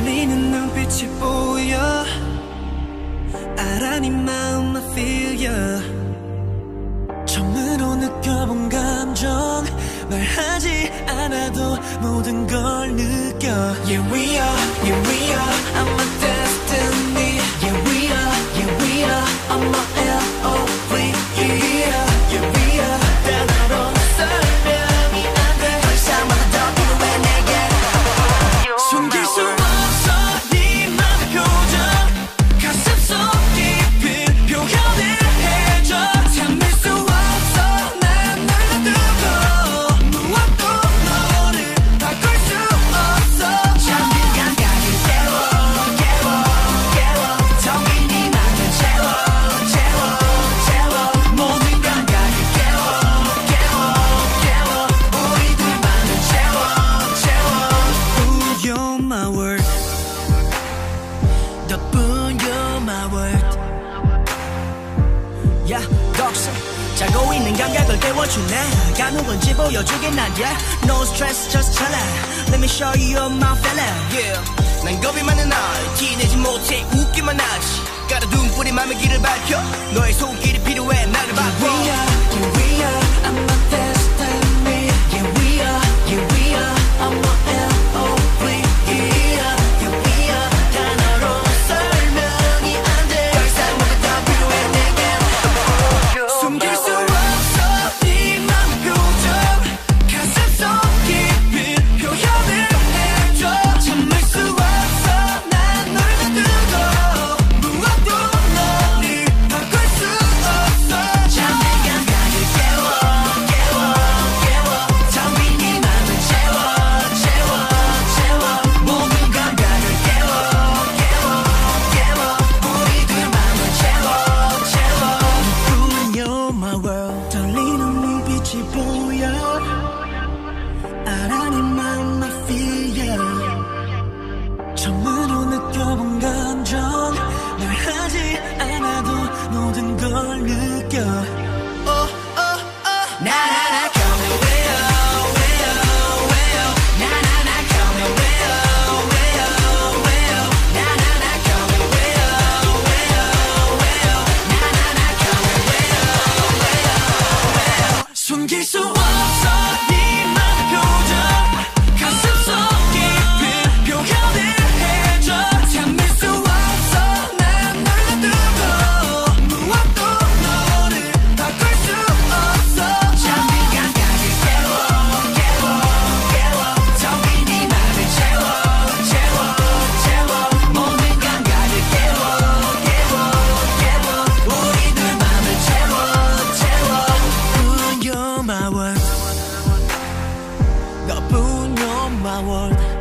떨리는 눈빛이 보여. 알아 네 마음 I feel ya. 처음으로 느껴본 감정. 말하지 않아도 모든 걸 느껴. Yeah we are, yeah we are. I'm a my world 덕분 you're my world Yeah, dogs. 자고 있는 감각을 깨워주네 가는 건지 보여주긴 난 yeah No stress, just chillin' Let me show you my fella Yeah, 난 겁이 많은 날 티내지 못해 웃기만 하지. 깔아둔 뿌리 맘의 길을 밝혀 너의 손길 petit pont. so upside 너뿐 you're my world